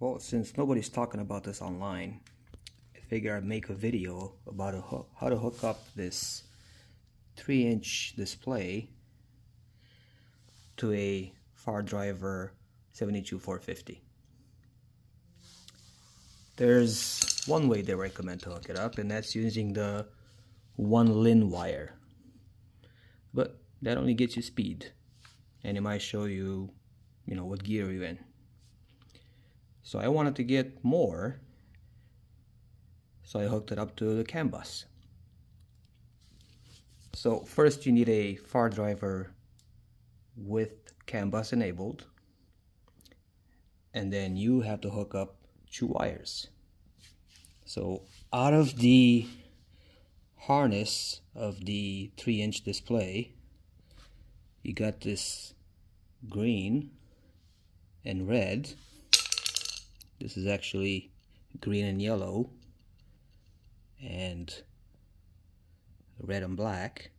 Well, since nobody's talking about this online, I figure I'd make a video about a how to hook up this 3 inch display to a Fardriver 72450. There's one way they recommend to hook it up and that's using the one LIN wire. But that only gets you speed and it might show you, you know, what gear you're in. So I wanted to get more, so I hooked it up to the CAN bus. So first you need a Fardriver with CAN bus enabled, and then you have to hook up two wires. So out of the harness of the 3 inch display, you got this green and red this is actually green and yellow and red and black.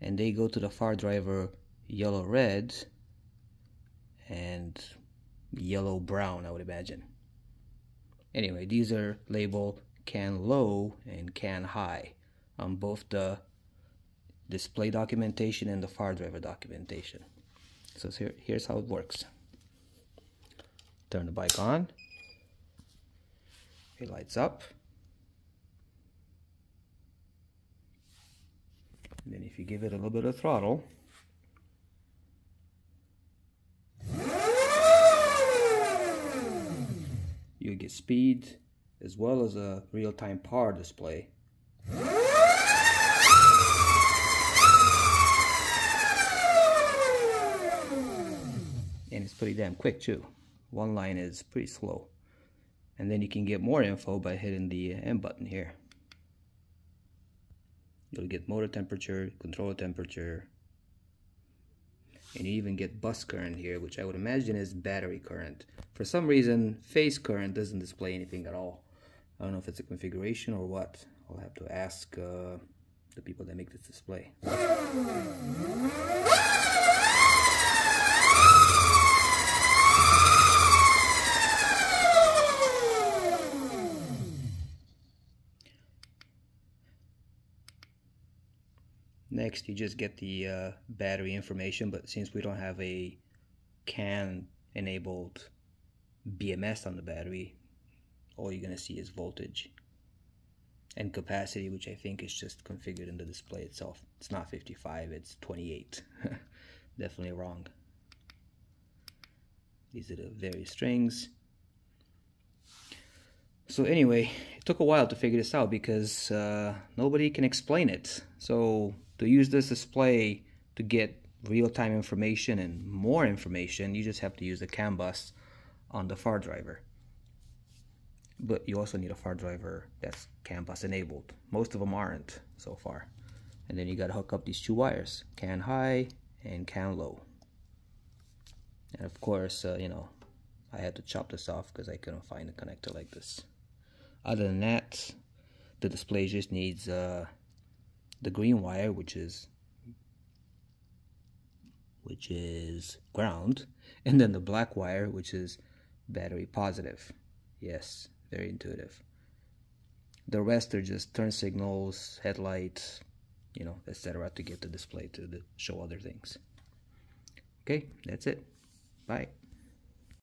And they go to the Fardriver yellow red and yellow brown I would imagine. Anyway these are labeled CAN low and CAN high on both the display documentation and the Fardriver documentation. So here, here's how it works turn the bike on. It lights up. And then if you give it a little bit of throttle, you get speed as well as a real-time power display. And it's pretty damn quick too one line is pretty slow. And then you can get more info by hitting the M button here. You'll get motor temperature, controller temperature, and you even get bus current here, which I would imagine is battery current. For some reason, phase current doesn't display anything at all. I don't know if it's a configuration or what. I'll have to ask uh, the people that make this display. Next, you just get the uh, battery information, but since we don't have a CAN enabled BMS on the battery, all you're going to see is voltage and capacity, which I think is just configured in the display itself. It's not 55, it's 28. Definitely wrong. These are the various strings. So anyway, it took a while to figure this out because uh, nobody can explain it. So to use this display to get real-time information and more information, you just have to use the CAN bus on the Fardriver. But you also need a Fardriver that's CAN bus enabled. Most of them aren't so far. And then you got to hook up these two wires, CAN high and CAN low. And of course, uh, you know, I had to chop this off because I couldn't find a connector like this. Other than that, the display just needs uh, the green wire which is which is ground and then the black wire which is battery positive. Yes very intuitive. The rest are just turn signals headlights you know etc to get the display to the, show other things. Okay that's it. Bye